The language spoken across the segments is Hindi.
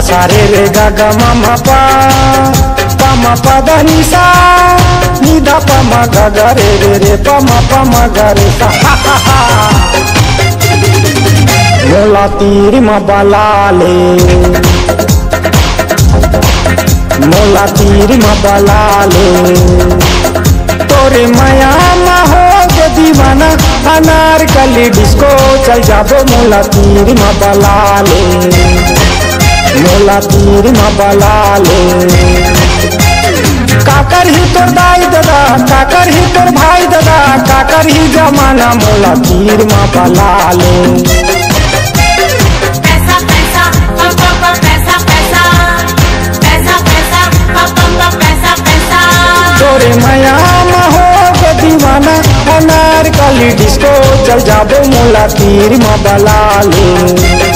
गा गा नी नी गा गा रे रे रे पा मा पा मा गा रे सा। हा हा हा मोला तीर मा बलाले मोला तीर मा बलाले तोरे माया मा हो के दीवाना अनार कली डिस्को, चल जाबो मोला तीर मा बलाले मोला तीर मा बलाले काकर ही तोर दाई दादा काकर ही तोर भाई दादा काकर ही जमाना मोला तीर मा बलाले पैसा पैसा पप पप पैसा पैसा। पैसा पैसा पप पप पैसा पैसा। तोरे माया मा हो दीवाना डिस्को चल जाबो मोला तीर मा बलाले पैसा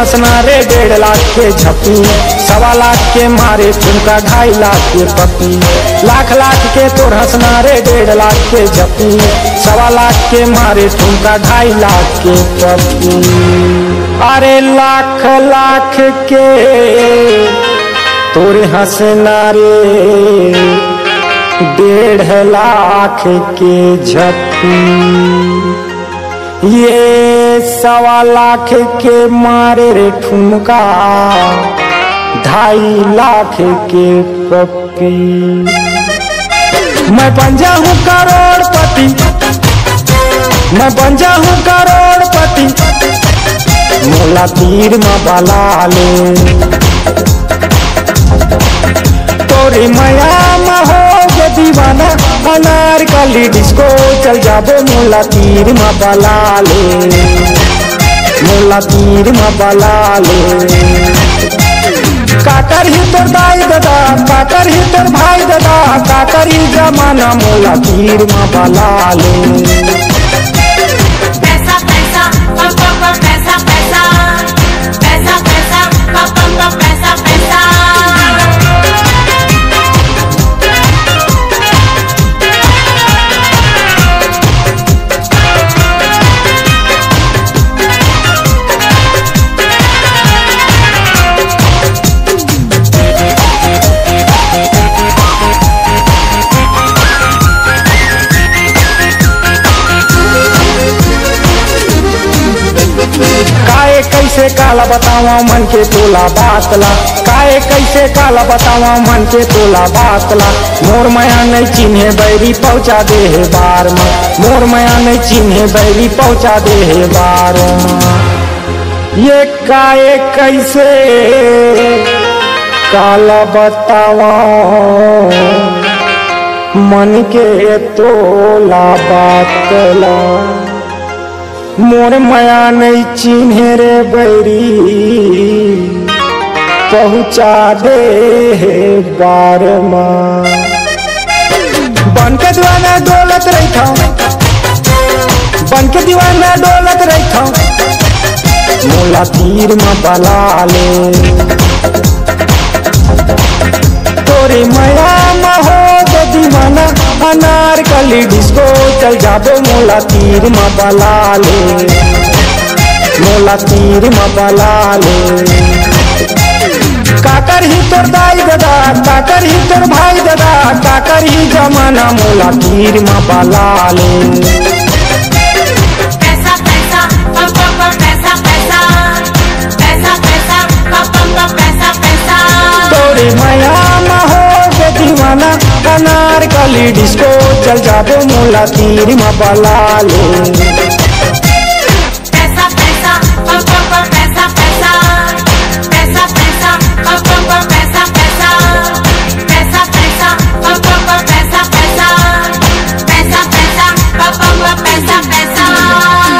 हंसना रे डेढ़ लाख के झपी सवा लाख के मारे ठुमका, ढाई लाख के पपी लाख लाख के तोर हंसना रे डेढ़ लाख के झपी सवा लाख के मारे ठुमका, ढाई लाख के पपी अरे लाख लाख के तोरे हंसना रे डेढ़ लाख के झपी ये सवा लाख के मारे रे ठुमका, ढाई लाख के पप्पी। मैं बन जाऊँ करोड़पति, मैं बन जाऊँ करोड़पति, मोला तीर में बला ले। तोरे माया में हो दीवाना अनार, कली डिस्को चल जाबो मोला तीर में बला मोला तीर में बला काकर ही तोर दाई दादा काकर ही तोर भाई दादा काकर ही जमाना मोला तीर में बला पैसा पैसा पैसा पैसा। पैसा पैसा पैसा पैसा। कैसे काला बतावा मन के तोला बातला? काए कैसे काला बतावा मन के तोला बातला? मोर माया नहीं चिन्हे बैरी पहुँचा दे है बार में मोर माया नहीं चिन्हे बैरी पहुँचा दे है बार ये काए कैसे काला बतावा मन के तोला बातला। मोर माया नहीं चिन्हे रे बैरी। पहुँचा दे बार बन के दीवाना डोलत रही बन के दीवाना डोलत रही था मोला तीर में बला ले जाबो मोला तीर में बला ले। मोला तीर में बला काकर ही तोर दाई दादा काकर ही तोर भाई दादा काकर ही जमाना मोला तीर में बला ले। पैसा पैसा पप पप पैसा पैसा। पैसा पैसा पप पप पैसा पैसा। तोरे माया में हो गे दीवाना। नार कली डिस्को चल जाबो मोला तीर मा बला लो। पैसा पैसा पैसा पैसा। पैसा पैसा पैसा पैसा। पैसा पैसा पैसा पैसा पैसा।